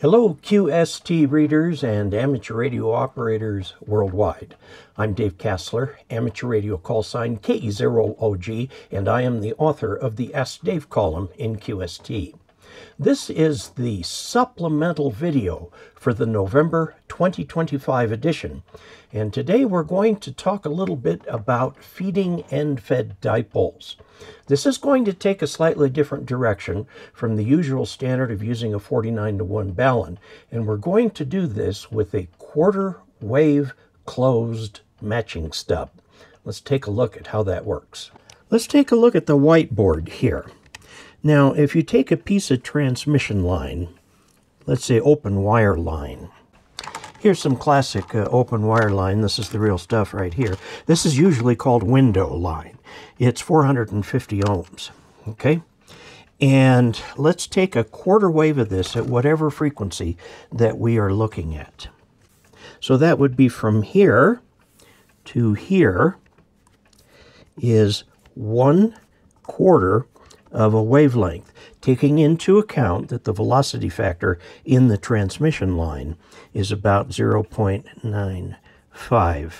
Hello, QST readers and amateur radio operators worldwide. I'm Dave Casler, amateur radio call sign KE0OG, and I am the author of the Ask Dave column in QST. This is the supplemental video for the November 2025 edition, and today we're going to talk a little bit about feeding end-fed dipoles. This is going to take a slightly different direction from the usual standard of using a 49 to 1 balun, and we're going to do this with a quarter wave closed matching stub. Let's take a look at how that works. Let's take a look at the whiteboard here. Now, if you take a piece of transmission line, let's say open wire line, Here's some classic uh, open wire line. This is the real stuff right here. This is usually called window line. It's 450 ohms, okay? And let's take a quarter wave of this at whatever frequency that we are looking at. So that would be from here to here is one quarter of a wavelength, taking into account that the velocity factor in the transmission line is about 0.95.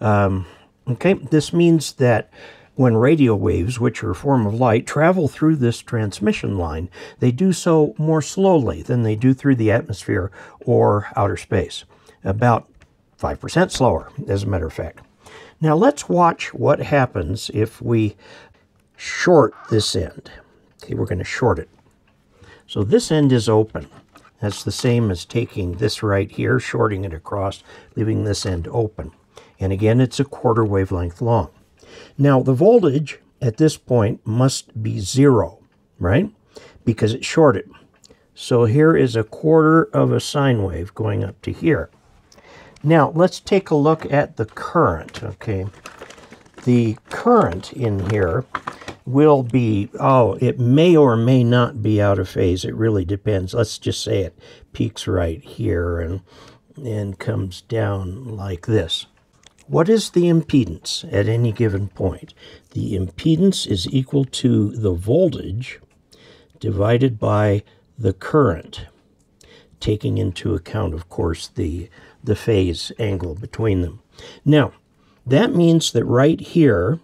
Um, okay, this means that when radio waves, which are a form of light, travel through this transmission line, they do so more slowly than they do through the atmosphere or outer space. About 5% slower, as a matter of fact. Now let's watch what happens if we short this end. Okay, we're going to short it. So this end is open. That's the same as taking this right here, shorting it across, leaving this end open. And again, it's a quarter wavelength long. Now, the voltage at this point must be zero, right? Because it's shorted. So here is a quarter of a sine wave going up to here. Now, let's take a look at the current, okay? The current in here will be, oh, it may or may not be out of phase. It really depends. Let's just say it peaks right here and, and comes down like this. What is the impedance at any given point? The impedance is equal to the voltage divided by the current, taking into account, of course, the, the phase angle between them. Now, that means that right here,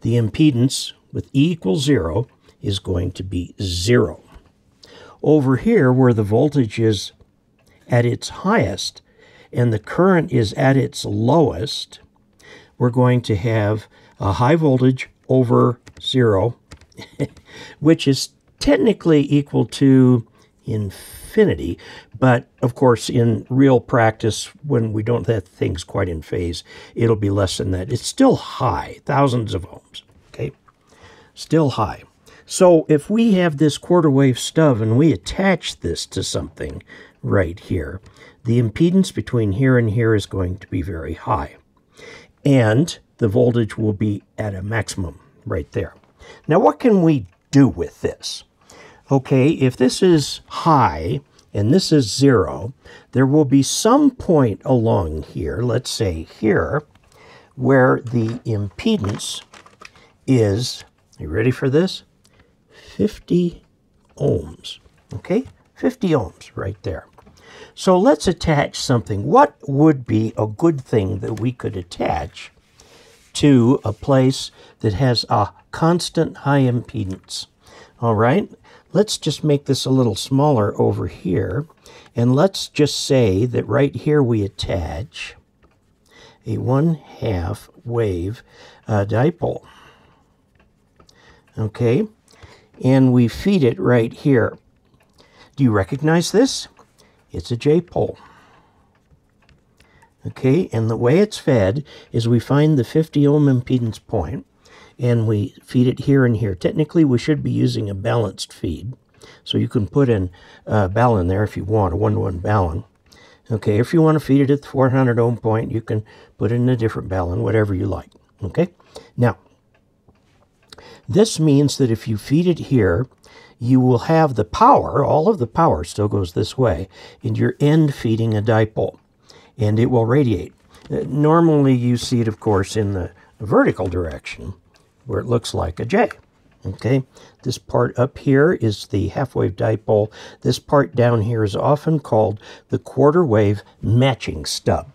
the impedance with E equals zero is going to be zero. Over here, where the voltage is at its highest and the current is at its lowest, we're going to have a high voltage over zero, which is technically equal to infinity. But of course, in real practice, when we don't have things quite in phase, it'll be less than that. It's still high, thousands of ohms still high. So if we have this quarter wave stub and we attach this to something right here, the impedance between here and here is going to be very high. And the voltage will be at a maximum right there. Now what can we do with this? Okay, if this is high and this is zero, there will be some point along here, let's say here, where the impedance is you ready for this? 50 ohms. Okay? 50 ohms right there. So let's attach something. What would be a good thing that we could attach to a place that has a constant high impedance? All right? Let's just make this a little smaller over here. And let's just say that right here we attach a one half wave uh, dipole okay? And we feed it right here. Do you recognize this? It's a J-pole. Okay, and the way it's fed is we find the 50 ohm impedance point and we feed it here and here. Technically, we should be using a balanced feed. So you can put in a uh, balun there if you want, a one-to-one -one balun. Okay, if you want to feed it at the 400 ohm point, you can put in a different balun, whatever you like. Okay, now this means that if you feed it here, you will have the power, all of the power still goes this way, and you're end feeding a dipole, and it will radiate. Uh, normally you see it, of course, in the vertical direction, where it looks like a J. Okay, this part up here is the half wave dipole. This part down here is often called the quarter wave matching stub.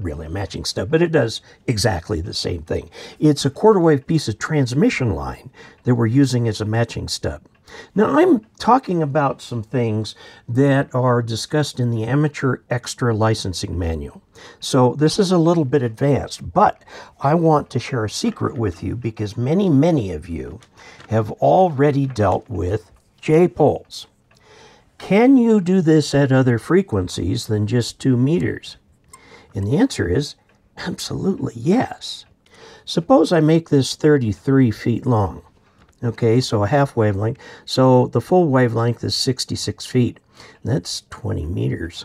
Really a matching stub, but it does exactly the same thing. It's a quarter wave piece of transmission line that we're using as a matching stub. Now, I'm talking about some things that are discussed in the Amateur Extra Licensing Manual. So, this is a little bit advanced, but I want to share a secret with you because many, many of you have already dealt with J poles. Can you do this at other frequencies than just 2 meters? And the answer is absolutely yes. Suppose I make this 33 feet long. Okay, so a half wavelength. So the full wavelength is 66 feet. That's 20 meters.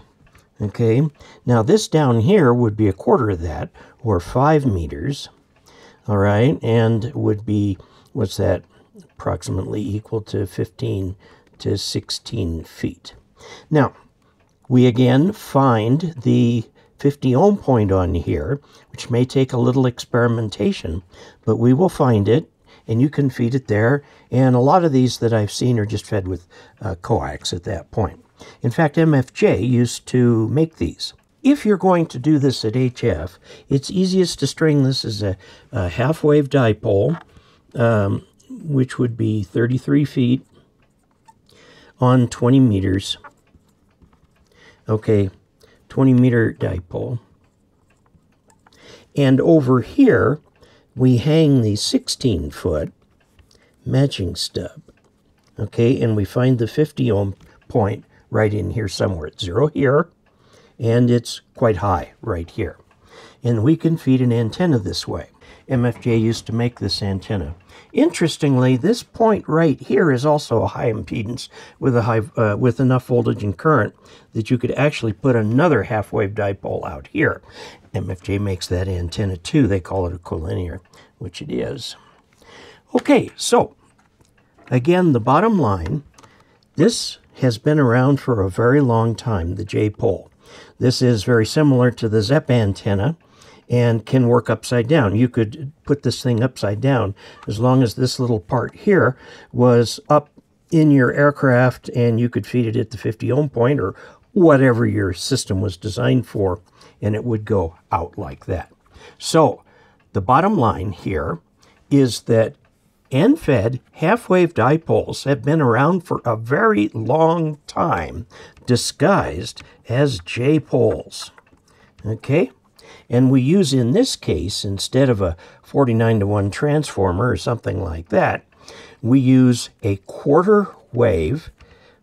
Okay, now this down here would be a quarter of that, or 5 meters. All right, and would be, what's that, approximately equal to 15 to 16 feet. Now, we again find the 50 ohm point on here, which may take a little experimentation, but we will find it and you can feed it there. And a lot of these that I've seen are just fed with uh, coax at that point. In fact, MFJ used to make these. If you're going to do this at HF, it's easiest to string this as a, a half wave dipole, um, which would be 33 feet on 20 meters. Okay, 20 meter dipole. And over here, we hang the 16 foot matching stub. Okay, and we find the 50 ohm point right in here somewhere. It's zero here, and it's quite high right here. And we can feed an antenna this way. MFJ used to make this antenna. Interestingly, this point right here is also a high impedance with a high uh, with enough voltage and current that you could actually put another half wave dipole out here. MFJ makes that antenna too. They call it a collinear, which it is. Okay, so again, the bottom line, this has been around for a very long time, the J-pole. This is very similar to the Zepp antenna and can work upside down. You could put this thing upside down as long as this little part here was up in your aircraft and you could feed it at the 50 ohm point or whatever your system was designed for and it would go out like that. So the bottom line here is that end-fed half-wave dipoles have been around for a very long time, disguised as J-poles. Okay? And we use in this case, instead of a 49 to 1 transformer or something like that, we use a quarter wave.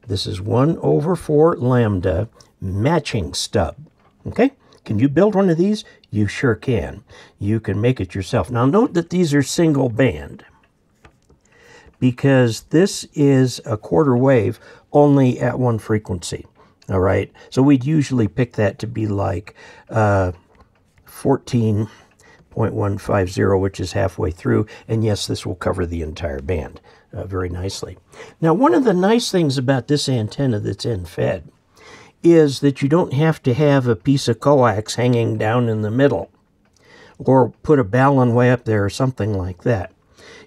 This is 1 over 4 lambda matching stub. Okay? Can you build one of these? You sure can. You can make it yourself. Now note that these are single band because this is a quarter wave only at one frequency. All right. So we'd usually pick that to be like uh, 14.150, which is halfway through. And yes, this will cover the entire band uh, very nicely. Now, one of the nice things about this antenna that's end-fed is that you don't have to have a piece of coax hanging down in the middle or put a balun way up there or something like that.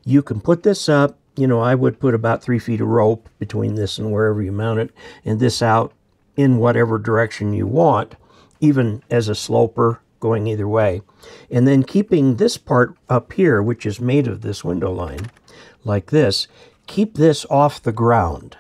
You can put this up, you know, I would put about three feet of rope between this and wherever you mount it, and this out in whatever direction you want, even as a sloper going either way. And then keeping this part up here, which is made of this window line, like this, keep this off the ground.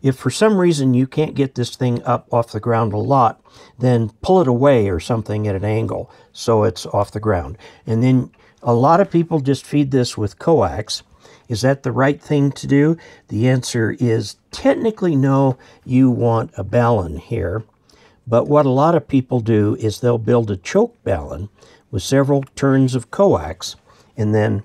If for some reason you can't get this thing up off the ground a lot, then pull it away or something at an angle so it's off the ground. And then a lot of people just feed this with coax. Is that the right thing to do? The answer is technically no, you want a balun here. But what a lot of people do is they'll build a choke balun with several turns of coax and then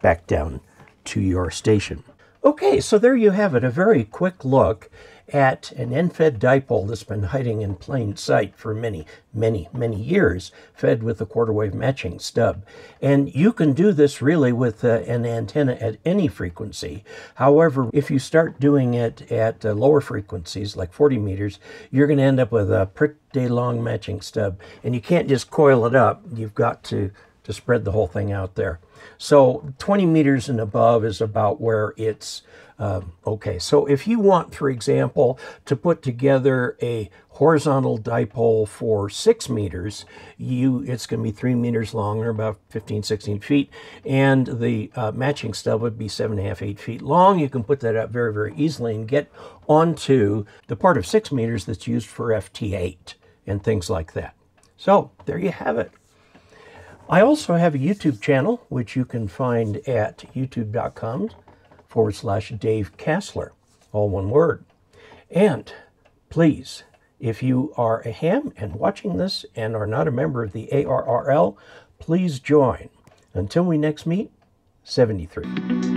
back down to your station. Okay, so there you have it, a very quick look at an end-fed dipole that's been hiding in plain sight for many, many, many years, fed with a quarter wave matching stub. And you can do this really with uh, an antenna at any frequency. However, if you start doing it at uh, lower frequencies, like 40 meters, you're going to end up with a pretty long matching stub. And you can't just coil it up. You've got to, to spread the whole thing out there. So 20 meters and above is about where it's um, okay. So if you want, for example, to put together a horizontal dipole for six meters, you it's going to be three meters long, or about 15, 16 feet, and the uh, matching stub would be seven and a half, eight feet long. You can put that up very, very easily and get onto the part of six meters that's used for FT8 and things like that. So there you have it. I also have a YouTube channel, which you can find at youtube.com forward slash Dave Casler, all one word. And please if you are a ham and watching this and are not a member of the ARRL, please join. Until we next meet, 73.